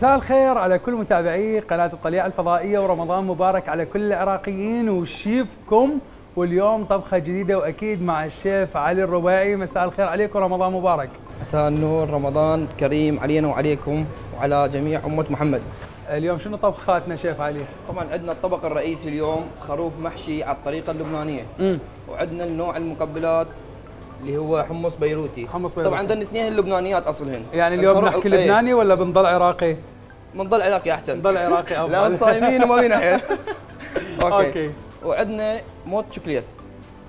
مساء الخير على كل متابعي قناة الطليعة الفضائية ورمضان مبارك على كل العراقيين وشيفكم واليوم طبخة جديدة وأكيد مع الشيف علي الرباعي مساء الخير عليكم رمضان مبارك. مساء النور رمضان كريم علينا وعليكم وعلى جميع أمة محمد. اليوم شنو طبخاتنا شيف علي؟ طبعا عندنا الطبق الرئيسي اليوم خروف محشي على الطريقة اللبنانية. وعندنا النوع المقبلات اللي هو حمص بيروتي. حمص بيروتي. طبعا عندنا اثنين اللبنانيات اصلهن يعني اليوم نحكي إيه، لبناني ولا بنضل عراقي؟ بنضل عراقي أحسن. بنضل عراقي لا افضل الصايمين وما بينا حيل okay. Okay. وعندنا mousse chocolate.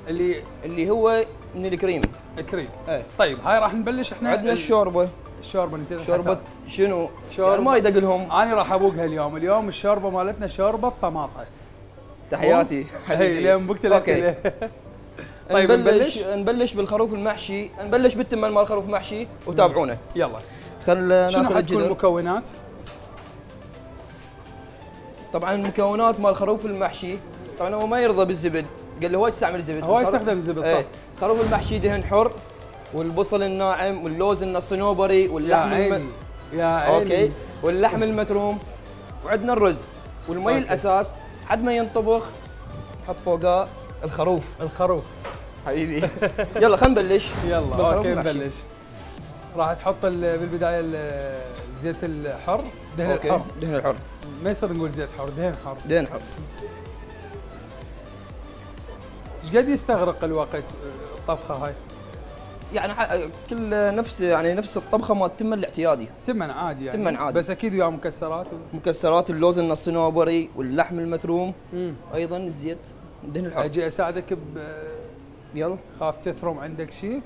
اللي اللي هو من الكريم. كريم إيه. طيب هاي راح نبلش إحنا عندنا ال- الشوربة. الشوربة نسيت شوربة. شنو؟ شوربة. يعني ما يدق لهم أنا راح ابوقها اليوم اليوم الشوربة مالتنا شوربة طماطة. تحياتي. هي لين بوقت الأسئلة. طيب نبلش نبلش؟ بالخروف المحشي نبلش بالتمن مال الخروف المحشي وتابعونا. يلا. خل شنو حتكون المكونات؟ طبعا المكونات مال الخروف المحشي طبعا هو ما يرضى بالزبد. قال له هو يستعمل زبد هو يستخدم الزبد، صح. إيه خروف المحشي دهن حر والبصل الناعم واللوز الصنوبري يا واللحم عيني الم... يا عيني. أوكي واللحم المثروم وعندنا الرز. والمي okay. الأساس حد ما ينطبخ نحط فوقه الخروف. الخروف. حبيبي. يلا خلينا نبلش. يلا okay. نبلش. راح تحط ال- بالبداية ال- زيت الحر دهن okay الحر. دهن الحر. ما يصير نقول زيت حر دهن حر. دهن حر. إيش قد يستغرق الوقت الطبخة هاي؟ يعني كل نفس يعني نفس الطبخة مال التمن الاعتيادي. تمن عادي يعني. تمن عادي. بس أكيد ويا مكسرات و... مكسرات اللوز الصنوبري واللحم المثروم مم. أيضا الزيت دهن الحر. أجي أساعدك يلا. بخاف تثرم عندك شيء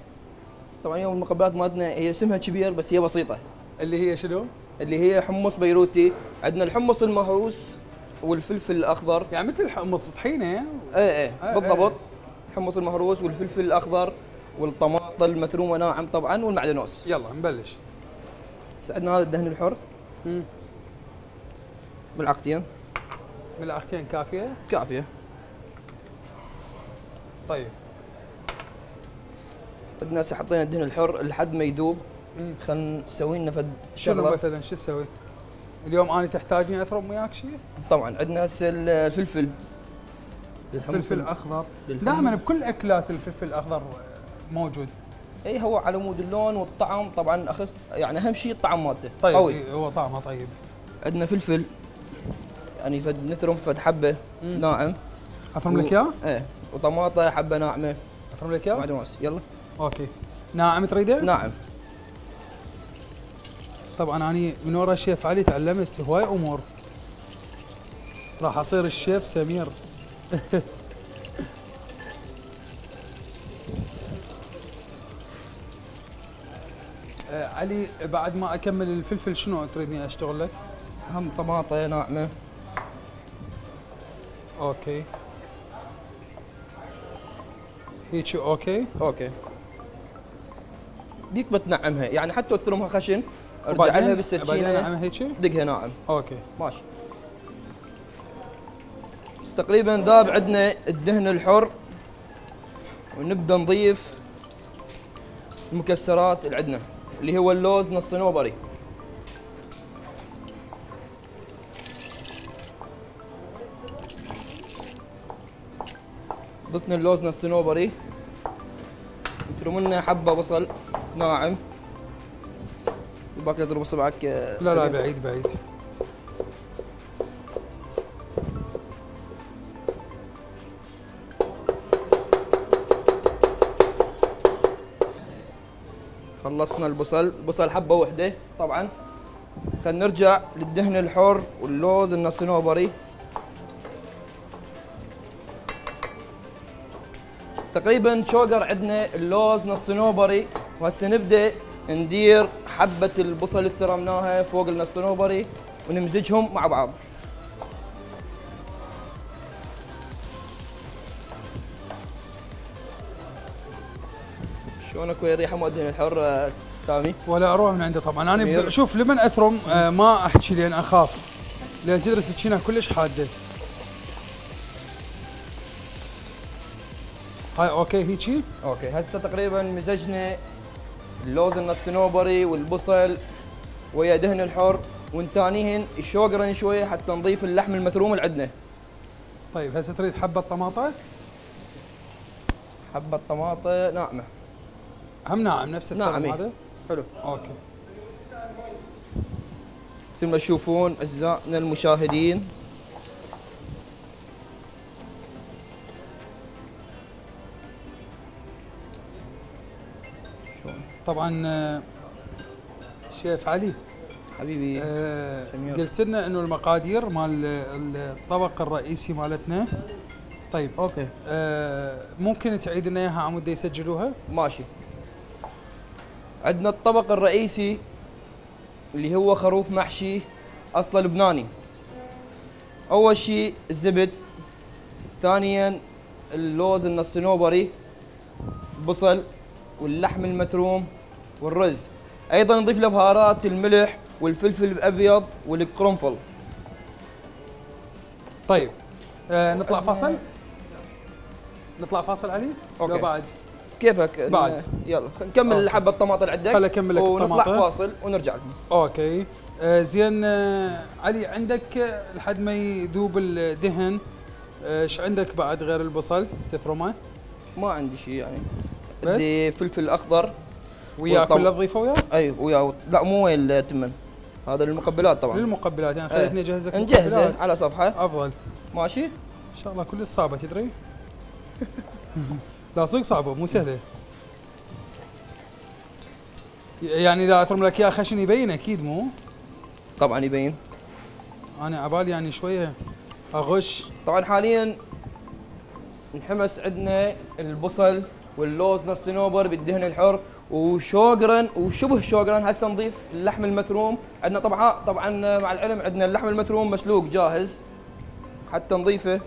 طبعا يوم المقبلات مالتنا هي اسمها كبير بس هي بسيطة. اللي هي شنو؟ اللي هي حمص بيروتي. عندنا الحمص المهروس والفلفل الأخضر. يعني مثل الحمص طحينة. إيه آه، إيه بالضبط. الحمص المهروس والفلفل الأخضر والطماطم المثرومه ناعم طبعا والمعدنوس. يلا نبلش. عندنا هذا الدهن الحر. مم. بالعقدين ملعقتين كافية؟ كافية. طيب. عندنا هسه حطينا الدهن الحر لحد ما يذوب. خلينا نسوي لنا فد شنو شغلة. مثلا؟ شو أسوي؟ اليوم أنا تحتاجني اثرم وياك شيء؟ طبعا عندنا هسه الفلفل. الحمص فلفل أخضر. للحمص. دائما بكل أكلات الفلفل الأخضر موجود. اي هو على مود اللون والطعم. طبعا اخس يعني أهم شيء الطعم مالته. طيب قوي. إيه، هو طعمه طيب. عندنا فلفل. يعني فد نثرم فد حبة. ناعم. أفرم لك إياه؟ إيه وطماطة حبة ناعمة. أفرم لك إياه؟ يلا. Okay. ناعم تريده؟ ناعم. طبعا أنا من ورا الشيف علي تعلمت هواي أمور. راح أصير الشيف سمير. آه، علي بعد ما أكمل الفلفل شنو تريدني أشتغل لك؟ هم طماطة ناعمة. Okay. هيك okay؟ Okay. بيك بتنعمها. يعني حتى تثرمها خشن ارجع لها بعدين بالسكينه أعمل هيك دقها ناعم. Okay. ماشي. تقريبا ذاب عندنا الدهن الحر ونبدأ نضيف المكسرات اللي عندنا اللي هو اللوز من الصنوبري ضفنا اللوز من الصنوبري نثرم لنا حبة بصل. ناعم باك تضرب صبعك لا لا بعيد بعيد. خلصنا البصل. بصل حبة واحدة طبعا. خلينا نرجع للدهن الحر واللوز الصنوبري تقريبا شوقر عندنا اللوز الصنوبري وهسه نبدأ ندير حبة البصل اللي ثرمناها فوق الصنوبري ونمزجهم مع بعض. شلونك وين الريحه الدهن الحر آه، سامي؟ ولا أروح من عنده طبعا. أنا. شوف لمن أثرم آه، ما أحكي لأن أخاف. لأن تدري السكينه كلش حادة. هاي okay هيجي okay هسه تقريبا مزجنا اللوز الصنوبري والبصل ويا دهن الحر ونتانيهن يشقرن شوية حتى نضيف اللحم المثروم اللي عندنا. طيب هسه تريد حبة طماطة؟ حبة طماطة ناعمة. هم ناعم نفس ناعم، هذا حلو. أوكي. مثل ما تشوفون أعزائنا المشاهدين طبعا آه، شيف علي حبيبي آه، سمير. قلت لنا إنه المقادير مال الطبق الرئيسي مالتنا. طيب أوكي. آه، ممكن تعيد لنا إياها عمود يسجلوها؟ ماشي. عندنا الطبق الرئيسي اللي هو خروف محشي اصله لبناني. أول شيء الزبد ثانيا اللوز النصنوبري بصل واللحم المثروم والرز. أيضا نضيف له بهارات الملح والفلفل الأبيض والقرنفل طيب آه، نطلع فاصل؟ نطلع فاصل علي؟ Okay. لو بعد. كيفك؟ بعد. يلا نكمل. حبة الطماطم اللي عندك خل أكمل لك ونطلع. فاصل ونرجع. لكم okay. آه زين آه علي عندك آه، لحد ما يذوب الدهن آه، إيش عندك بعد غير البصل؟ تثرمه ما عندي شيء يعني. بس؟ عندي فلفل أخضر. وياه كله تضيفه وياه أي ويا لا مو وين التمن هذا للمقبلات طبعا. للمقبلات يعني إيه. خليتني أجهز لك نجهزه. على صفحة. أفضل. ماشي. إن شاء الله كل صعبه تدري؟ لا صدق صعبة مو سهلة. يعني إذا اثرم لك اياه خشن يبين؟ أكيد مو. طبعا يبين. أنا عبالي يعني شوية أغش. طبعا حاليا انحمس عندنا البصل واللوز نص صنوبر بالدهن الحر. وشوقرن وشبه شوقرن هسه نضيف اللحم المثروم. عندنا طبعا طبعا مع العلم عندنا اللحم المثروم مسلوق جاهز. حتى نضيفه.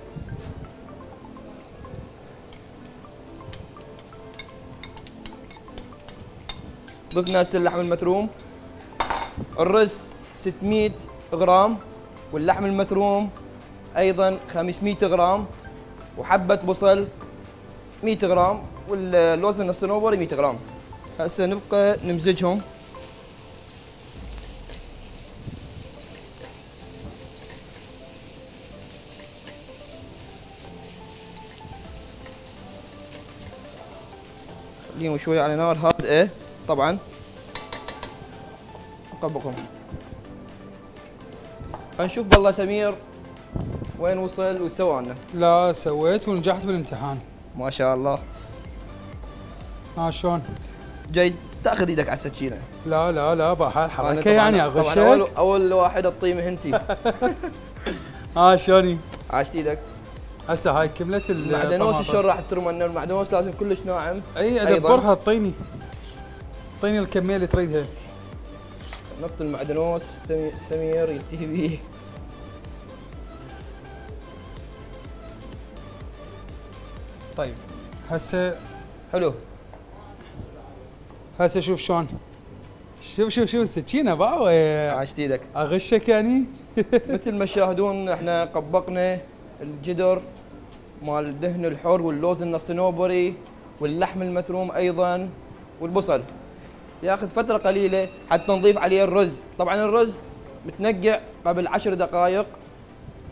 ضفنا هسه اللحم المثروم. الرز 600 غرام واللحم المثروم أيضا 500 غرام وحبة بصل 100 غرام واللوز الصنوبري 100 غرام. هسه نبقى نمزجهم. خليهم شوي على نار هادئه طبعا. نطبقهم هنشوف بالله سمير وين وصل وسوى لنا. لا سويت ونجحت بالامتحان. ما شاء الله. ها شلون؟ جاي تاخذ إيدك على السكينة. لا لا لا بحال حركه يعني طبعا اول اغشك اول واحد تطيم انتي ها شلوني؟ عاشت إيدك. هسه هاي كملت المعدنوس. شلون راح ترمى المعدنوس لازم كلش ناعم إي. ادبرها اعطيني اعطيني الكمية اللي تريدها نط المعدنوس سمي- سمير يلتهي بيه. طيب هسه حلو. هسه شوف شلون. شوف شوف شوف السكينه بقى عاشت إيدك أغشك يعني. مثل ما تشاهدون إحنا طبقنا الجدر مال الدهن الحر واللوز النصنوبري واللحم المثروم أيضا والبصل. ياخذ فترة قليلة حتى نضيف عليه الرز. طبعا الرز متنقع قبل عشر دقائق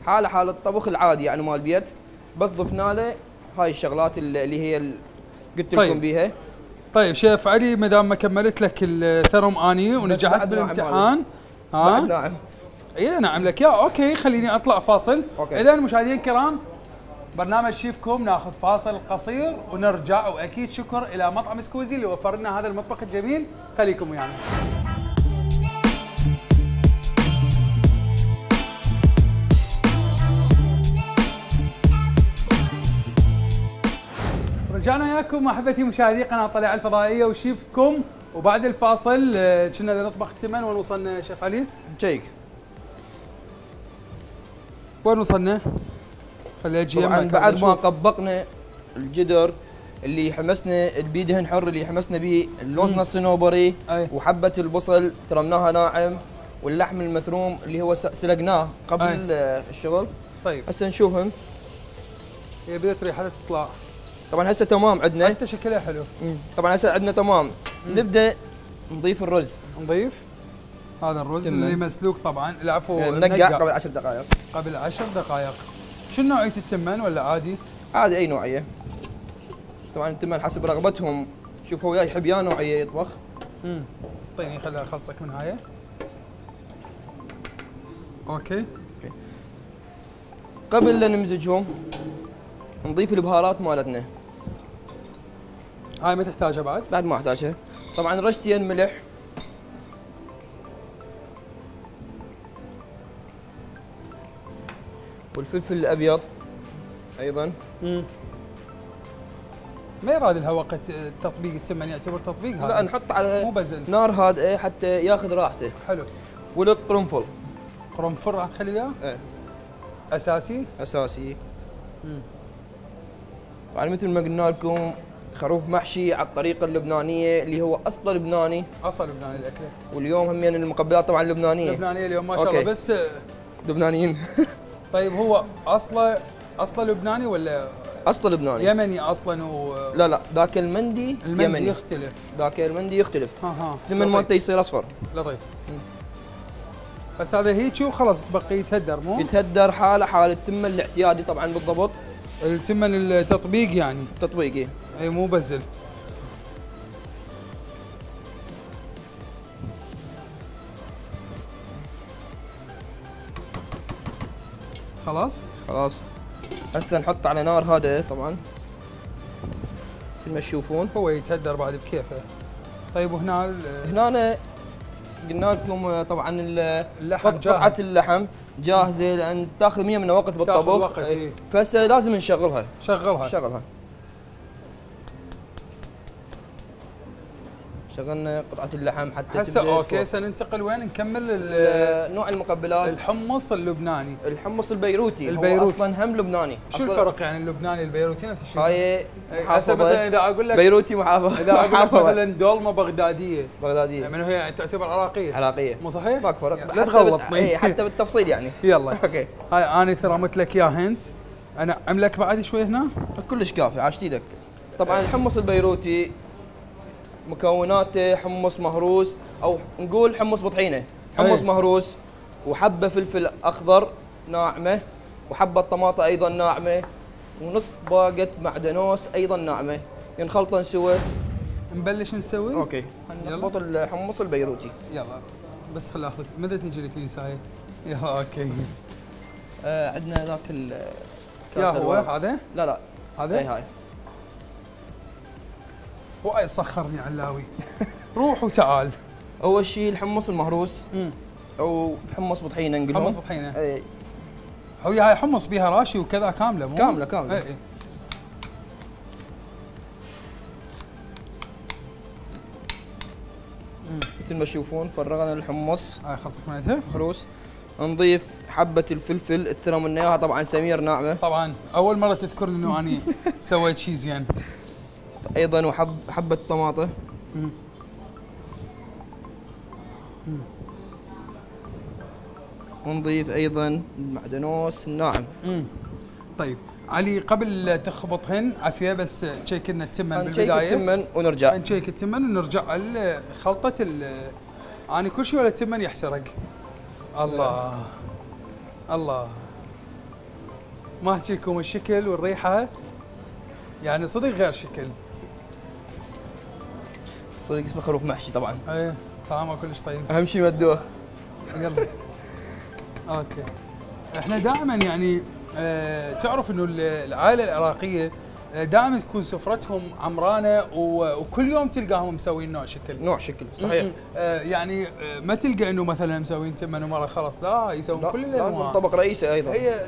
حاله حال الطبخ العادي يعني مال البيت بس ضفنا له هاي الشغلات اللي هي قلت لكم طيب. بيها. طيب شيف علي ما دام ما كملت لك الثرم آني ونجحت ناعم بالامتحان. ها؟ ناعم اي نعم لك. يا okay خليني أطلع فاصل. اذا مشاهدينا الكرام برنامج شيفكم ناخذ فاصل قصير ونرجع وأكيد شكر إلى مطعم سكوزي اللي وفر لنا هذا المطبخ الجميل. خليكم ويانا. رجعنا وياكم أحبتي مشاهدي قناة طليعه الفضائية وشيفكم وبعد الفاصل آه، كنا نطبخ التمن وين وصلنا شيف علي؟ جيك وين وصلنا؟ خلي أجي طبعا بعد ما. طبقنا الجدر اللي حمسنا البي دهن حر اللي حمسنا به اللوز مم. الصنوبري. وحبة البصل ترمناها ناعم واللحم المثروم اللي هو سلقناه قبل أي. آه، الشغل طيب هسه نشوفهم هي بدأت ريحتها تطلع طبعا هسه تمام عندنا. أنت شكلها حلو. طبعا هسه عندنا تمام. نبدأ نضيف الرز. نضيف. هذا الرز تمن. اللي مسلوق طبعا. العفو منقع قبل 10 دقائق. قبل عشر دقائق. شنو نوعيه التمن ولا عادي؟ عادي أي نوعية. طبعا التمن حسب رغبتهم. شوف هو يحب يا نوعية يطبخ. امم اعطيني خليني أخلصك من هاي. أوكي. قبل لا نمزجهم نضيف البهارات مالتنا. هاي ما تحتاجها بعد؟ بعد ما أحتاجها. طبعا رشتين ملح والفلفل الأبيض أيضا. امم ما يراد لها وقت تطبيق التمن يعتبر تطبيق هذا؟ لا نحط مو على بزل. نار هادئة حتى ياخذ راحته. حلو. والقرنفل قرنفل. راح تخلي وياه إيه. أساسي؟ أساسي. مم. طبعا مثل ما قلنا لكم خروف محشي على الطريقة اللبنانية اللي هو أصله لبناني. اصل لبناني الاكله واليوم هم يعني المقبلات طبعا لبنانيه لبنانية اليوم ما شاء. الله. بس لبنانيين. طيب هو أصله أصله لبناني ولا أصله لبناني. يمني أصلا و لا لا ذاك المندي, المندي يمني. يختلف. ذاك المندي يختلف. ها ها ثمن لطيف. مالته يصير أصفر. لطيف بس هذا هيك وخلاص بقي يتهدر مو؟ يتهدر حاله حال التمه الاعتيادي طبعا بالضبط. التمن التطبيق يعني. تطبيقي. أي مو بزل. خلاص؟ خلاص. هسه نحط على نار هذا طبعا. مثل ما تشوفون. هو يتهدر بعد بكيفه. طيب وهنا ال- هنا قلنا لكم طبعا ال- اللحم قط- قطعه جاهز اللحم جاهزة لأن تأخذ 100 من وقت بالطبخ. وقت، إيه. فهسه لازم نشغلها. شغلها. نشغلها شغلنا قطعة اللحم حتى هسه أوكي. سننتقل وين؟ نكمل نوع المقبلات. الحمص اللبناني. الحمص البيروتي. البيروتي. أصلا هم لبناني. شو الفرق يعني اللبناني البيروتي؟ نفس الشيء. هاي هسه مثلا إذا أقول لك بيروتي محافظة. إذا أقول لك مثلا دولمة بغدادية. بغدادية. من هي تعتبر عراقية. عراقية. مو صحيح؟ ماكو فرق لا. بت- إيه، حتى بالتفصيل يعني. يلا. Okay. هاي أنا ثرمت لك يا هند. أنا أملك بعد شوي هنا؟ كلش كافي. عاش إيدك طبعا الحمص البيروتي مكوناته حمص مهروس أو نقول حمص بطحينة. حمص أي. مهروس وحبة فلفل أخضر ناعمة وحبة طماطة أيضا ناعمة ونص باقة معدنوس أيضا ناعمة. ينخلطن سوا نبلش نسوي؟ Okay. نضبط الحمص البيروتي. يلا. بس خل اخذ متى تجي الكنيسه هاي يلا okay. آه عندنا ذاك ال يا كاس هو. هذا؟ لا لا. هاي هذا هاي. هو سخرني علاوي. روح وتعال. أول شيء الحمص المهروس. أو حمص بطحينة نقولهم حمص بطحينة. إي. هي هاي حمص بيها راشي وكذا كاملة مو؟ كاملة- كاملة. إي إي. مثل ما تشوفون فرغنا الحمص. هاي خلصك مالتها مهروس. نضيف حبة الفلفل الثرى من اياها طبعا سمير ناعمة. طبعا. أول مرة تذكرني إنه أني سويت شيء زين. أيضا وحب حبة طماطة مم. ونضيف أيضا المعدنوس الناعم. طيب علي قبل تخبطهن عافية بس تشيك لنا التمن نشيك بالبداية. التمن ونرجع. نشيك التمن ونرجع خلطه ال أنا كل شيء ولا التمن يحسرق الله. الله. ما تجيكم الشكل والريحة. يعني صدق غير شكل. صدق اسمه خروف محشي طبعا. إيه طعمه كلش طيب. أهم شيء مدوخ يلا. أوكي. إحنا دائما يعني آه تعرف إنه ال- العائلة العراقية دائما تكون سفرتهم عمرانة وكل يوم تلقاهم مسوين نوع شكل. نوع شكل صحيح. آه يعني آه ما تلقى إنه مثلا مسوين تمن ومره خلاص. لا يسوون لا، كل لازم الانواع طبق رئيسي أيضا. هي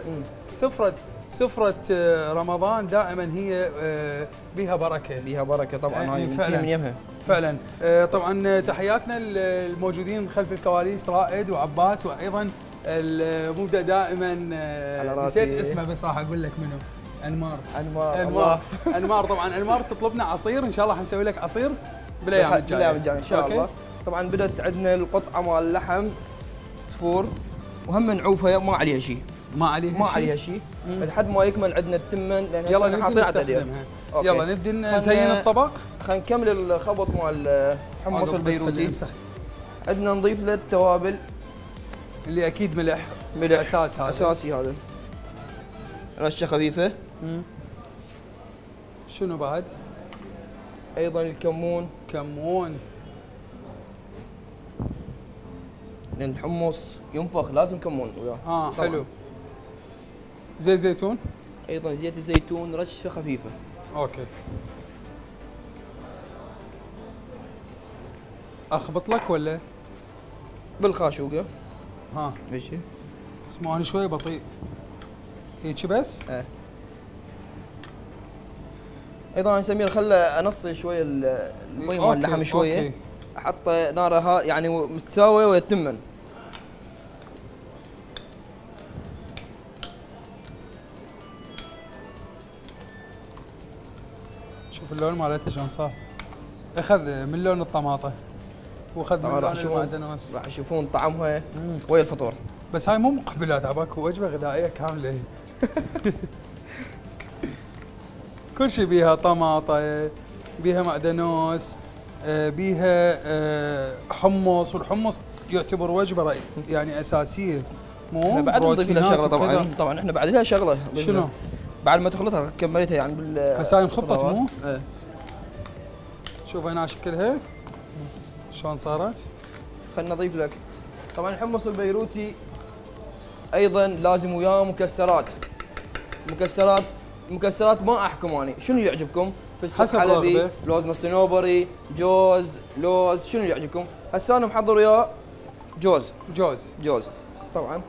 سفره سفرة آه رمضان دائما هي بها بركة. بيها بركة طبعا يعني هاي من فعلاً. من يمها. فعلا. طبعا تحياتنا الموجودين خلف الكواليس رائد وعباس وأيضا المبدع دائما على راسي. نسيت اسمه بس راح أقول لك منو. أنمار. أنمار أنمار. أنمار طبعا أنمار تطلبنا عصير إن شاء الله حنسوي لك عصير بالايام الجايه بالايام الجايه إن شاء okay؟ الله. طبعا بدأت عندنا القطعة مال اللحم تفور وهم نعوفها ما عليها شيء ما عليه ما عليها شيء لحد ما يكمل عندنا التمن لأن يلا نبدي نستخدمها. يلا نبدي نزين الطبق. خلينا نكمل الخبط مال خلي البيروتي. عندنا نضيف له التوابل. اللي أكيد ملح. ملح. أساس هذا. أساسي هذا. رشة خفيفة. مم. شنو بعد؟ أيضا الكمون. كمون. لأن الحمص ينفخ لازم كمون. وياه آه طبعاً. حلو. زيت زيتون؟ أيضا زيت الزيتون رشة خفيفة. أوكي. أخبط لك ولا؟ بالخاشوقة. ها. ماشي. اسمه أنا شوي بطيء. هيك بس؟ إيه. أيضا أنا سمير خله انصي شوية ال- المي مال اللحم شوية. أحط ناره ها يعني متساوية ويتمن شوف اللون مالته شلون صار. أخذ من لون الطماطة. واخذ من لون المعدنوس راح يشوفون طعمها. ويا الفطور. بس هاي مو مقبلات عباك وجبة غذائية كاملة. كل شيء بيها طماطة بيها معدنوس بيها آه، حمص والحمص يعتبر وجبة رأي يعني أساسية مو بعد نضيف لها شغلة طبعا. طبعا إحنا بعد لها شغلة شنو؟ بعد ما تخلطها كملتها يعني بال هسه انخبطت. مو؟ إيه شوف هنا شكلها شلون صارت خلنا نضيف لك طبعا الحمص البيروتي أيضا لازم وياه مكسرات مكسرات مكسرات ما أحكم اني شنو يعجبكم فستق حسب حلبي. لوز الصنوبري جوز لوز شنو يعجبكم؟ هسه أنا محضر وياه جوز. جوز. جوز. طبعا.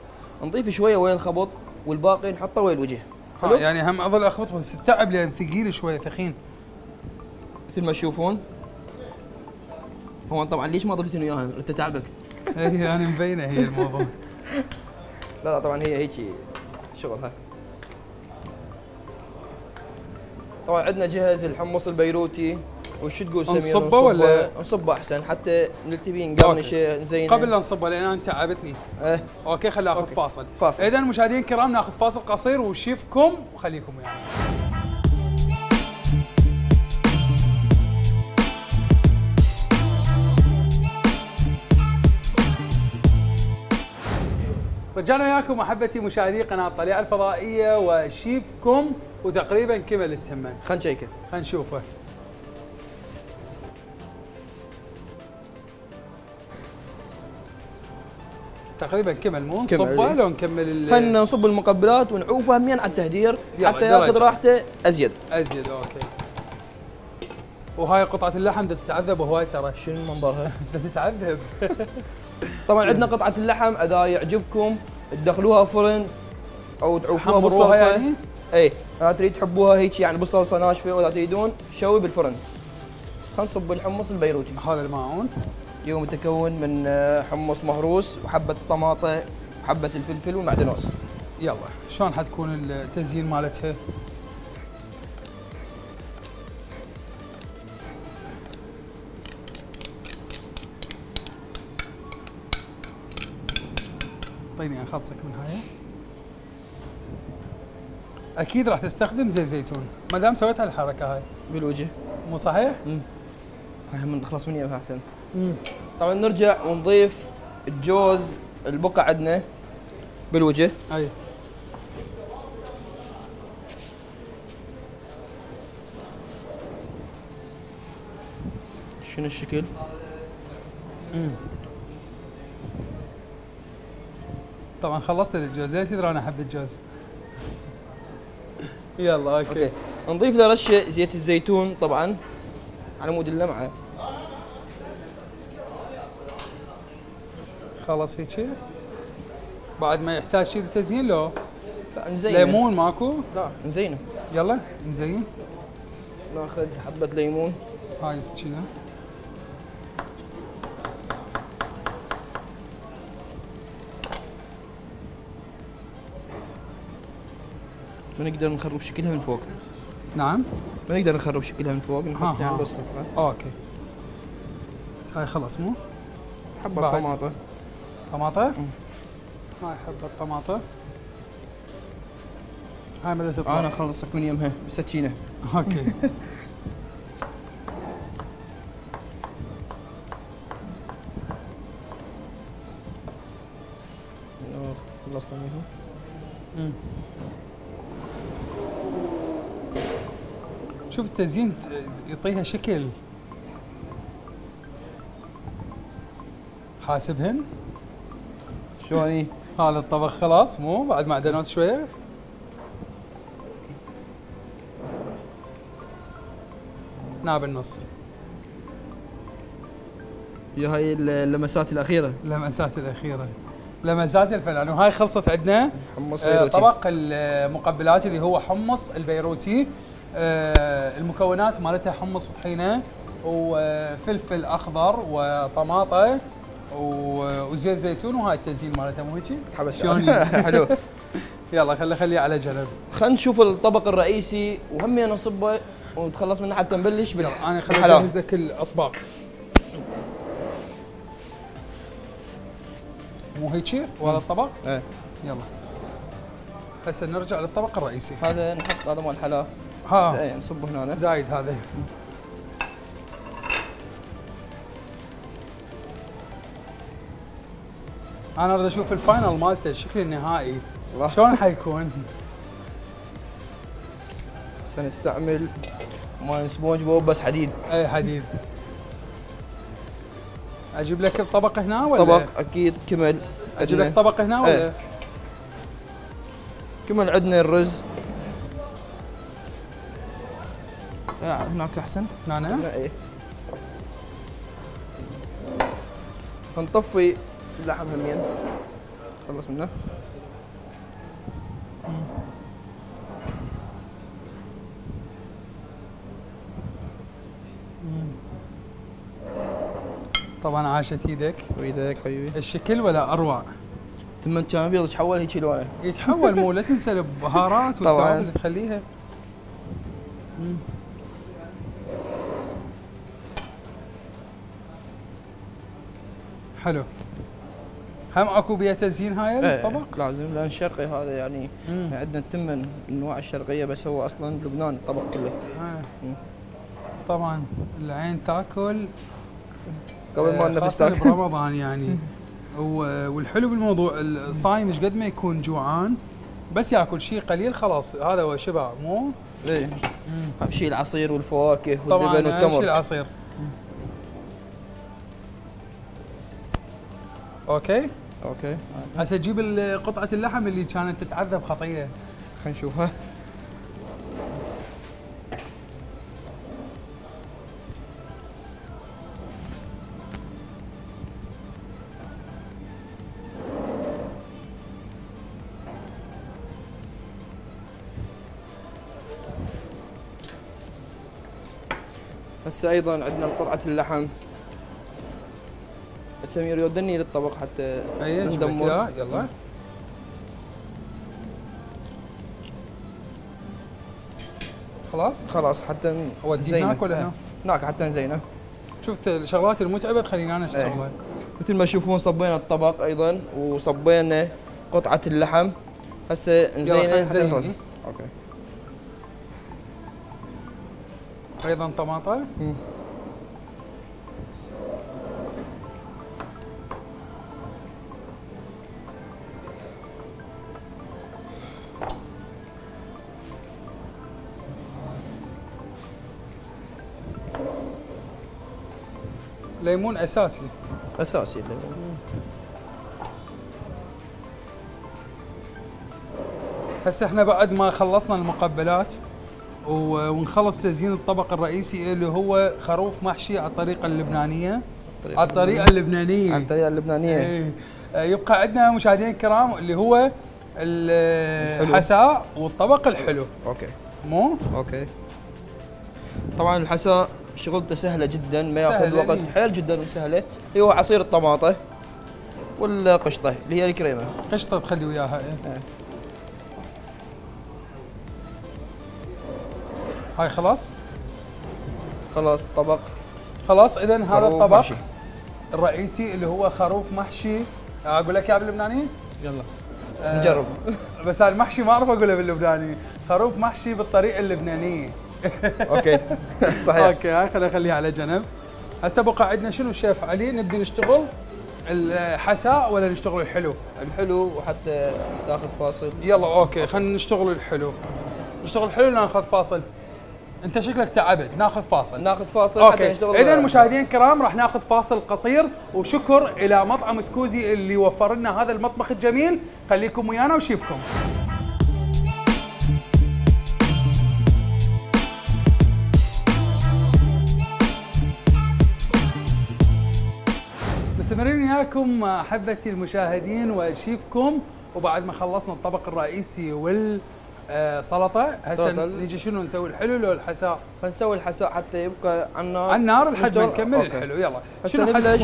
نضيف شوية ويا الخبط والباقي نحطه ويا الوجه. حلو؟ يعني هم اظل أخبط بس التعب لأن ثقيل شوية ثخين مثل ما تشوفون. هو طبعا ليش ما ضفتني وياها أنت تعبك. هي يعني مبينة هي الموضوع. لا لا طبعا هي هيك شغلها طبعا عندنا جهز الحمص البيروتي. وش تقول سمير؟ نصبه ولا؟ نصبه أحسن حتى نلتبي نقرنشه زين قبل لا نصبه لأن أنا تعبتني. إيه. Okay خلينا ناخذ. فاصل. فاصل. اذا مشاهدينا الكرام نأخذ فاصل قصير وشيفكم وخليكم يعني. رجعنا وياكم أحبتي مشاهدي قناه طليعه الفضائية وشيفكم وتقريبا كمل التمن. خلينا نشيكه. خلينا نشوفه. تقريبا كمل مو نصبه إيه. لو نكمل ال- خلينا نصب المقبلات ونعوفها همين على التهدئة حتى ياخذ يا راحته أزيد. أزيد أوكي. وهاي قطعة اللحم تتعذب هواي ترى. شنو منظرها تتعذب. طبعا عندنا قطعة اللحم اذا يعجبكم. تدخلوها فرن أو تعوفوها بالصلصه يعني إي إذا تريد تحبوها هيك يعني بالصلصه ناشفة وإذا تريدون شوي بالفرن. خلينا نصب الحمص البيروتي. هذا الماعون. يوم متكون من آه، حمص مهروس وحبة الطماطه وحبة الفلفل والمعدنوس يلا شلون حتكون التزيين مالتها؟ أعطيني أخلصك من هاي. أكيد راح تستخدم زيت زيتون. ما دام سويت هالحركة هاي. بالوجه. مو صحيح؟ هاي من نخلص من ايامها أحسن. طبعا نرجع ونضيف الجوز البقع عندنا بالوجه. أي. شنو الشكل؟ طبعا خلصت الجوز. لين تدري أنا أحب الجوز. يلا أوكي, أوكي. نضيف له رشة زيت الزيتون طبعا. على مود اللمعة. خلص هيك بعد ما يحتاج شيء للتزيين لو لا نزينه. ليمون ماكو؟ لا نزينه. يلا نزين. ناخذ حبة ليمون. هاي السكينة. ما نقدر نخرب شكلها من فوق. نعم. ما نقدر نخرب شكلها من فوق نحط آه، يعني آه. بس OK. بس هاي خلص مو؟ حبة طماطة. طماطة؟ هاي حبة طماطة. هاي مدى تطلع أنا اخلصك من يمها بسكينة. OK. خلصنا منها. شوف التزيين يعطيها شكل حاسبهن؟ شلوني؟ هذا الطبق خلاص مو؟ بعد معدنات شوية. ناب النص. هي هاي اللمسات الأخيرة. لمسات الأخيرة. لمسات الفنان. وهاي خلصت عندنا. حمص آه، بيروتي طبق المقبلات اللي هو حمص البيروتي. آه، المكونات مالتها حمص طحينه وفلفل أخضر وطماطة وزيت زيتون وهاي التزيين مالتها مو شلون؟ حلو. يلا خلي خليه على جنب. خلينا نشوف الطبق الرئيسي. وهم نصبه ونتخلص منه حتى نبلش بال- أنا خلي بالحلاوة. أجهز لك الأطباق. مو هيجي وهذا الطبق؟ إيه. يلا. هسه نرجع للطبق الرئيسي. هذا نحط هذا مال الحلا ها. نصبه هنا زايد هذا أنا أريد أشوف الفاينل مالته الشكل النهائي. شلون حيكون؟ سنستعمل مال سبونج بوب بس حديد. اي حديد. أجيب لك الطبق هنا ولا؟ طبق أكيد كمل. أجيب لك عندنا طبق هنا ولا؟ إيه. كمل عندنا الرز. هناك أحسن. هنا لا إيه. نطفي اللحم همين. خلص منه. طبعا عاشت إيدك ويدك حبيبي. الشكل ولا أروع؟ ثم كان ابيض تحول هيك لونه. يتحول مو لا تنسى البهارات طبعاً. والتوابل تخليها. حلو. هم اكو بيها تزيين هاي إيه، الطبق؟ لازم لأن الشرقي هذا يعني مم. عندنا تمن انواع الشرقية بس هو أصلا لبناني الطبق كله. آه. طبعا العين تاكل قبل ما آه، النفس تاكل برمضان يعني. والحلو بالموضوع الصايم مش قد ما يكون جوعان بس ياكل شيء قليل خلاص. هذا هو شبع مو؟ إيه. أهم شيء العصير والفواكه طبعا واللبن أهم شيء والتمر العصير. OK؟ OK. هسه جيب قطعة اللحم اللي كانت تتعذب خطيه خلينا نشوفها. هسه أيضا عندنا قطعة اللحم. سمير يودني للطبق حتى لك ندمر. يلا. خلاص؟ خلاص حتى اوديه نزينه هناك ولا إيه. هنا؟ هناك حتى نزينة. شفت الشغلات المتعبه تخليني أنا اشتغلها مثل ما تشوفون صبينا الطبق أيضا وصبينا قطعة اللحم. هسه نزينة. نزينه أوكي. أيضا طماطه مم. ليمون أساسي. أساسي الليمون. هسه إحنا بعد ما خلصنا المقبلات ونخلص تزيين الطبق الرئيسي اللي هو خروف محشي على الطريقة اللبنانية. على الطريقة اللبنانية. عن الطريقة اللبنانية. إيه. آه، يبقى عندنا مشاهدينا الكرام اللي هو الحساء والطبق الحلو. OK. مو؟ OK. طبعا الحساء شغلته سهلة جدا ما يأخذ وقت. ليه؟ حيل جدا وسهلة. هو عصير الطماطة والقشطة اللي هي الكريمة. قشطة تخلي وياها إيه. إيه. هاي خلاص؟ خلاص الطبق خلاص اذا هذا الطبق محشي. الرئيسي اللي هو خروف محشي. أقول لك يا باللبناني؟ يلا. آه، نجرب بس هذا المحشي ما أعرف أقوله باللبناني. خروف محشي بالطريقة اللبنانية. أوكي. صحيح. أوكي هاي خلينا نخليها على جنب. هسه بقى عندنا شنو الشيف علي؟ نبدي نشتغل الحساء ولا نشتغل الحلو؟ الحلو وحتى تاخذ فاصل. يلا OK خلينا نشتغل الحلو. نشتغل الحلو ناخذ فاصل؟ أنت شكلك تعبت ناخذ فاصل. ناخذ فاصل حتى OK. نشتغل اذا مشاهدين الكرام راح ناخذ فاصل قصير. وشكر إلى مطعم سكوزي اللي وفر لنا هذا المطبخ الجميل. خليكم ويانا وشيفكم. مستمرين وياكم أحبتي المشاهدين وشيفكم وبعد ما خلصنا الطبق الرئيسي والسلطة هسه. نيجي شنو نسوي؟ الحلو لو الحساء؟ خلينا نسوي الحساء حتى يبقى على النار على النار لحد ما نكمل أوكي. الحلو. يلا. شنو نبلش؟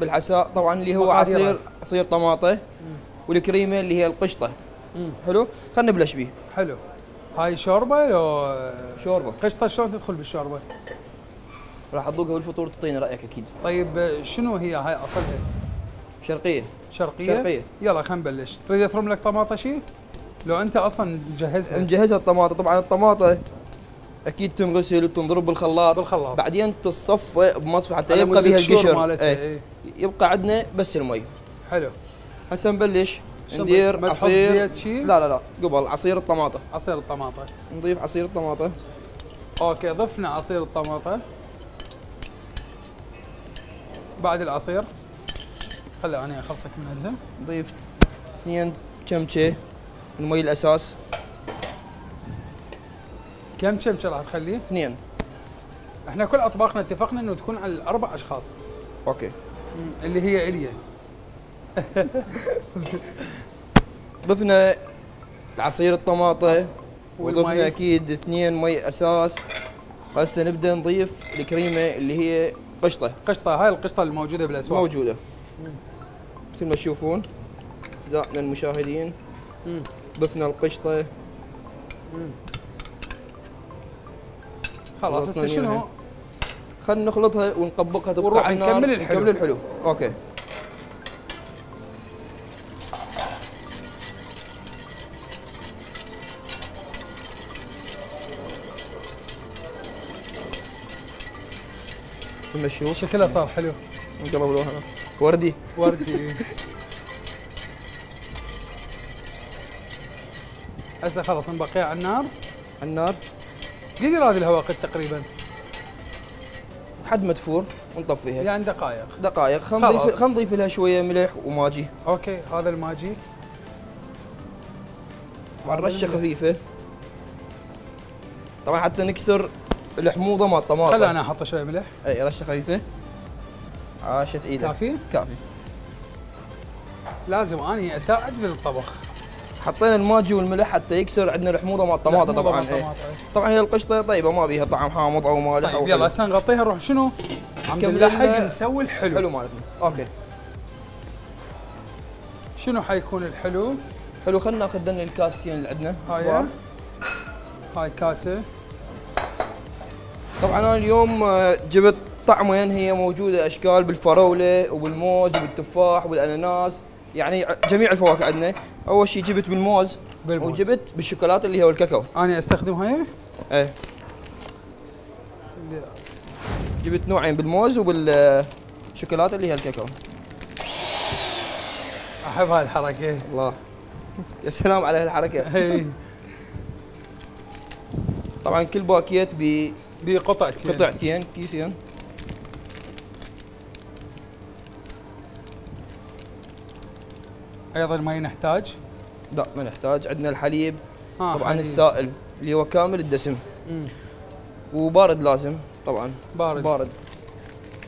بالحساء. طبعا اللي هو عصير. عصير طماطة. والكريمة اللي هي القشطة. مم. حلو؟ خلينا نبلش به حلو. هاي شوربة لو شوربة. قشطة شلون تدخل بالشوربة؟ راح تذوقها بالفطور تعطيني رأيك أكيد. طيب شنو هي هاي أصلها؟ شرقية. شرقية؟ شرقية. يلا خلينا نبلش، تريد افرم لك طماطة شي؟ لو أنت أصلا مجهزها نجهزها الطماطة. طبعا الطماطة أكيد تنغسل وتنضرب بالخلاط. بالخلاط. بعدين تصفى بمصفى حتى يبقى بها القشر. مالتها إيه. إيه. يبقى عندنا بس المي. حلو. هسه نبلش. ندير عصير. زيت شي؟ لا لا لا. قبل عصير الطماطة. عصير الطماطة. نضيف عصير الطماطة. OK ضفنا عصير الطماطة. بعد العصير. خلي أنا اخلصك من عندها. نضيف اثنين چمچه المي الأساس. كم كم راح تخليه؟ اثنين. إحنا كل أطباقنا اتفقنا إنه تكون على الأربع أشخاص. OK. اللي هي إليا. ضفنا عصير الطماطه والمي. وضفنا أكيد اثنين مي أساس. هسه نبدأ نضيف الكريمة اللي هي قشطة. قشطة هاي القشطة الموجودة بالأسواق. موجودة. مثل ما تشوفون اعزائنا المشاهدين. مم. ضفنا القشطة. خلاص هسه شنو. خلينا نخلطها ونطبقها تبقى ونروح نكمل الحلو. نكمل الحلو. أوكي. نمشيوه شكلها صار حلو. نقرب له هنا وردي. وردي. هسه خلاص نبقيها على النار على النار قدر هذه الهواء قد تقريبا؟ لحد ما تفور ونطفيها يعني دقائق. دقائق. خلينا نضيف. خلينا نضيف لها شوية ملح وماجي. OK هذا الماجي. مع رشه خفيفة. طبعا حتى نكسر الحموضة مال الطماطم. خلي أنا أحط شوي ملح. إي رشة خفيفة. عاشت إيدك. كافي. كافي. لازم أني أساعد بالطبخ. حطينا الماجي والملح حتى يكسر. عندنا الحموضة مال مو طبعا ضبط إيه. طبعا هي القشطة طيبة ما بيها طعم حامض أو مالح طيب أو يلا. هسه نغطيها نروح شنو؟ الحمد كمل لله لنا- حق نسوي الحلو. حلو مالتنا. أوكي. شنو حيكون الحلو؟ حلو خلينا ناخذ الكاستين اللي عندنا. هاي. هاي كاسة. طبعا أنا اليوم آه، جبت طعمين هي موجودة أشكال بالفراوله وبالموز وبالتفاح وبالاناناس يعني جميع الفواكه عندنا. أول شيء جبت بالموز بالموز. وجبت بالشوكولاتة اللي هو الكاكاو أنا استخدم هاي إيه. جبت نوعين بالموز وبالشوكولاتة اللي هي الكاكاو. أحب هاي الحركة. الله. يا سلام على هالحركة. هي طبعا كل باكيت بقطعتين قطعتين كيسين أيضا ما نحتاج لا ما نحتاج. عندنا الحليب. آه طبعا حليب. السائل اللي هو كامل الدسم. مم. وبارد لازم طبعا. بارد. بارد.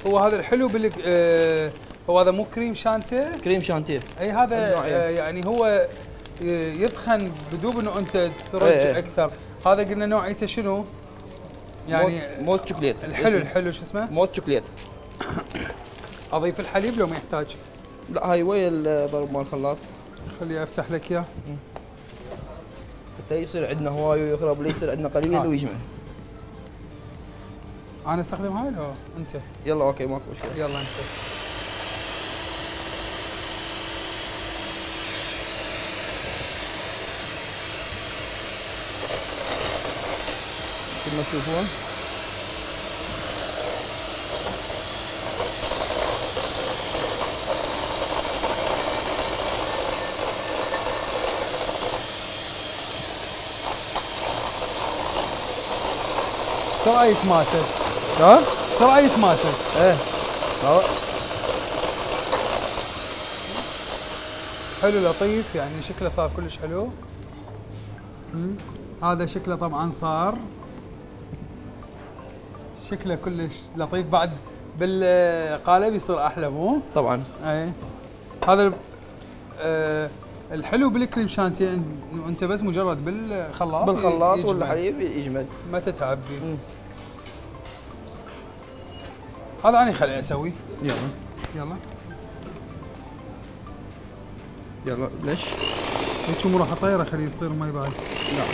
هو هذا الحلو بالك آه هو هذا مو crème chantilly؟ crème chantilly. أي هذا. آه يعني هو آه، يدخن بدون إنه أنت ترجع إيه. أكثر. هذا قلنا نوعيته شنو؟ يعني mousse- chocolate الحلو. الحلو شو اسمه؟ mousse chocolate أضيف الحليب لو ما يحتاج. لا هاي ويا الضرب مال الخلاط؟ خلي أفتح لك إياه. حتى يصير عندنا هواي ويخرب لي يصير عندنا قليل آه. ويجمع أنا أستخدم هاي لو أنت؟ يلا OK ماكو مشكلة. يلا أنت. ما تشوفون بسرعة يتماسك ها؟ بسرعة يتماسك إيه. حلو لطيف يعني شكله صار كلش حلو. هذا شكله طبعا صار. شكله كلش لطيف. بعد بالقالب يصير أحلى مو؟ طبعا. أي. هذا آه الحلو بالكريم شانتي انه انت بس مجرد بالخلاط بالخلاط يجمد. والحليب يجمد. ما تتعبي. مم. هذا أنا خليه أسوي. يلا. يلا. يلا ليش؟ هيك اموره حطيره خليه تصير ما يبعد. نعم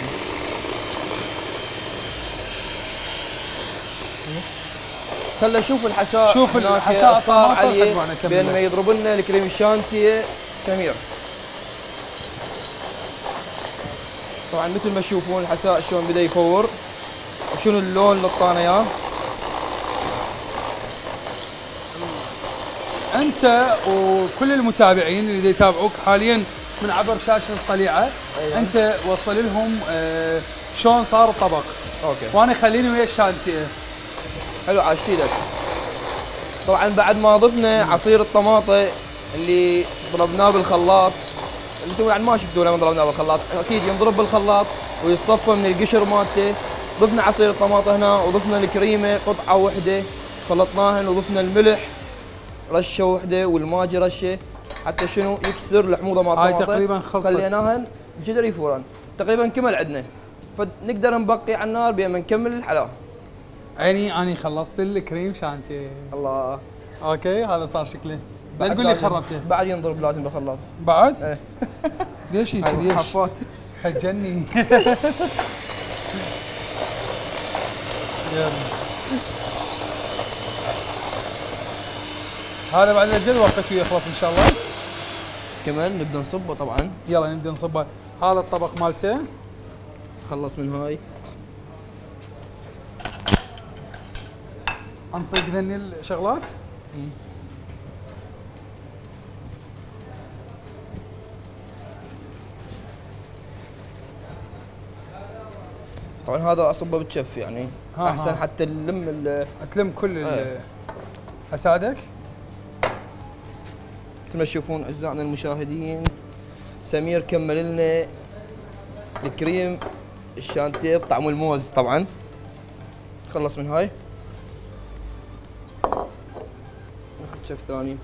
خلى أشوف الحساء. شوف الحساء صار علية. بين ما يضرب لنا الكريم الشانتي سمير. طبعا مثل ما تشوفون الحساء شلون بدأ يفور وشنو اللون اللي أعطانا إياه؟ أنت وكل المتابعين اللي يتابعوك حاليا من عبر شاشة الطليعه أيوة. أنت وصل لهم آه شلون صار الطبق. OK. وأنا خليني ويا الشانتي. حلو عاشت إيدك طبعا بعد ما ضفنا عصير الطماطة اللي ضربناه بالخلاط أنتم يعني ما شفتوا لما ضربناه بالخلاط. أكيد ينضرب بالخلاط ويتصفى من القشر مالته ضفنا عصير الطماطة هنا وضفنا الكريمة قطعة واحدة خلطناهن وضفنا الملح رشة واحدة والماجي رشة حتى شنو يكسر الحموضة مال هاي الطماطة تقريباً خلصت. خليناهن جدري فورا. تقريبا كمل عندنا. فنقدر نبقي على النار بين ما نكمل الحلا عيني أني خلصت الكريم شانتي. الله. أوكي هذا صار شكله لا بعد تقول لي خربته بعد ينضرب لازم بالخلاط بعد؟ إيه. ليش هيك ليش؟ حفات حجني. هذا بعد الاجل وقته يخلص إن شاء الله. كمان نبدأ نصبه طبعا. يلا نبدأ نصبه. هذا الطبق مالته. خلص من هاي. انطيق ذني الشغلات؟ طبعا هذا أصبه بالشف يعني. ها أحسن ها. حتى نلم ال- تلم كل ال- إيه. اساعدك مثل ما تشوفون أعزائنا المشاهدين سمير كمل لنا الكريم الشانتيه بطعم الموز طبعا. خلص من هاي. شف ثاني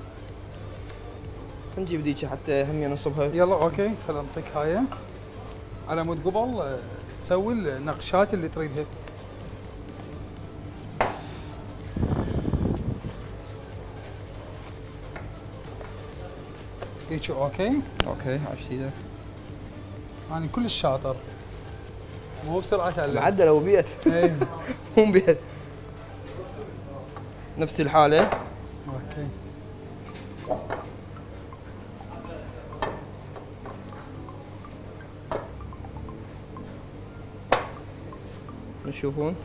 نجيب ذيك حتى هم نصبها. يلا okay خل انطيك هاي. على مود قبل آه، تسوي النقشات اللي تريدها. هيك okay. okay عاش إيدك أنا كلش شاطر. مو بسرعة تعلم. معدل أبو بيت. إيه. مو بيت. نفس الحالة. okay تشوفون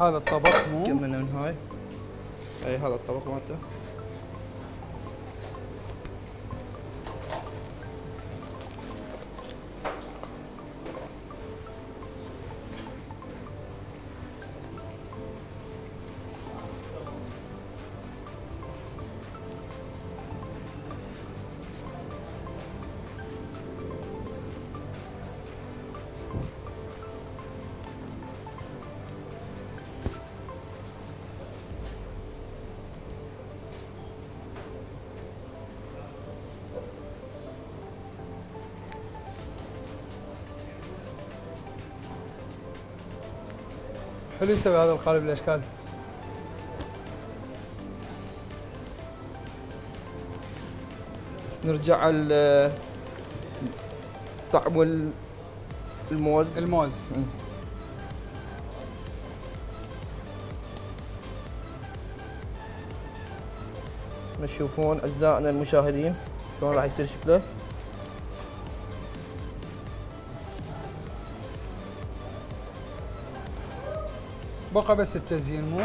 هذا الطبق مو؟ كملنا من هاي أي هذا الطبق مالته. حلو يسوي هذا القالب الأشكال. نرجع على طعم ال- الموز. الموز. تشوفون اعزائنا المشاهدين شلون راح يصير شكله. بقى بس التزيين مو؟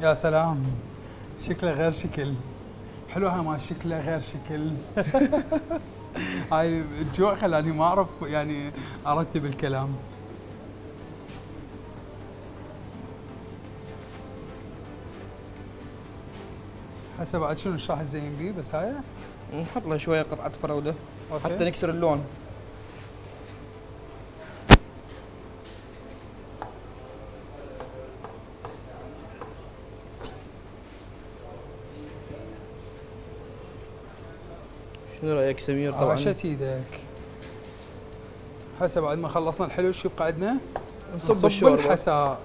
يا سلام. شكله غير شكل. حلوها ما شكله غير شكل. هاي الجوع خلاني ما أعرف يعني أرتب الكلام. هسه بعد شنو راح تزين بيه؟ بس هاي؟ نحط له شوية قطعة فراوله أوكي. حتى نكسر اللون. شنو رأيك سمير؟ طبعا. عشت إيدك. هسه بعد ما خلصنا الحلو شو يبقى عندنا؟ نصب الشوربة. الحساء.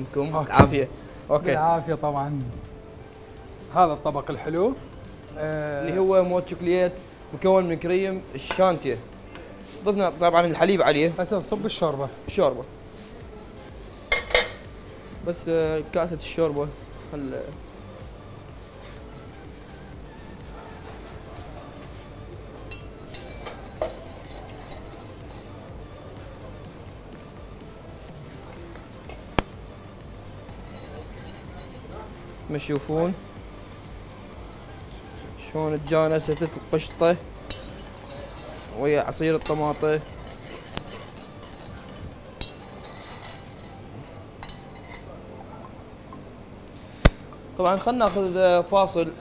وسهمكم okay. العافيه okay. بالعافية طبعا. هذا الطبق الحلو. آه اللي هو mousse chocolate مكون من كريم الشانتيه. ضفنا طبعا الحليب عليه. هسه نصب الشوربة. شوربة. بس آه، كاسة الشوربة. خل ما تشوفون شلون تجانست القشطه ويا عصير الطماطه طبعا خلينا ناخذ فاصل.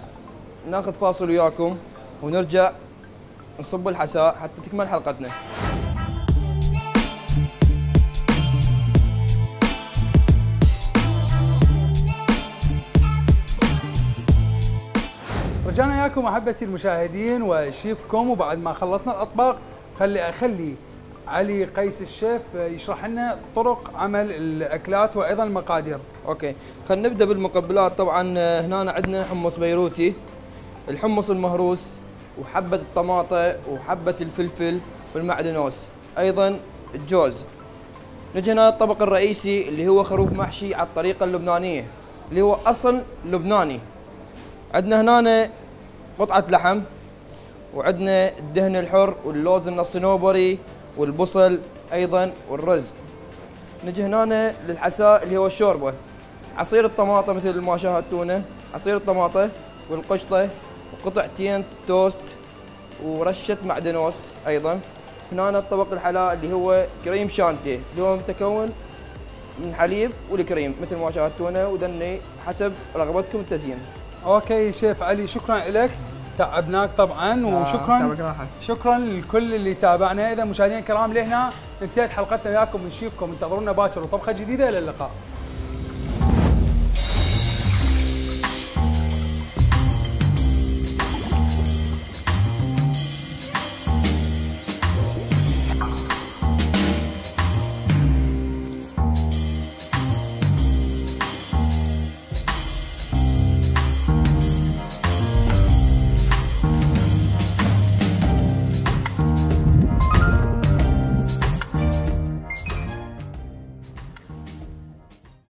ناخذ فاصل وياكم ونرجع نصب الحساء حتى تكمل حلقتنا. وياكم أحبتي المشاهدين وشيفكم. وبعد ما خلصنا الأطباق خلي اخلي علي قيس الشيف يشرح لنا طرق عمل الأكلات وأيضا المقادير. أوكي. خلينا نبدأ بالمقبلات. طبعا هنا عندنا حمص بيروتي الحمص المهروس وحبة الطماطة وحبة الفلفل والمعدنوس. أيضا الجوز. نجي هنا الطبق الرئيسي اللي هو خروف محشي على الطريقة اللبنانية اللي هو أصل لبناني. عندنا هنا قطعة لحم وعندنا الدهن الحر واللوز النصنوبري والبصل أيضا والرز. نجي هنا للحساء اللي هو الشوربة. عصير الطماطة مثل ما شاهدتونا عصير الطماطة والقشطة وقطعتين توست ورشة معدنوس أيضا. هنا الطبق الحلا اللي هو كريم شانتي اللي هو متكون من حليب والكريم مثل ما شاهدتونا وذني حسب رغبتكم التزيين أوكي شيف علي شكرا لك. تعبناك طبعا وشكرا. شكرا لكل اللي تابعنا. إذا مشاهدينا الكرام لهنا انتهت حلقتنا. وياكم نشوفكم انتظرونا باكر وطبخة جديدة إلى اللقاء.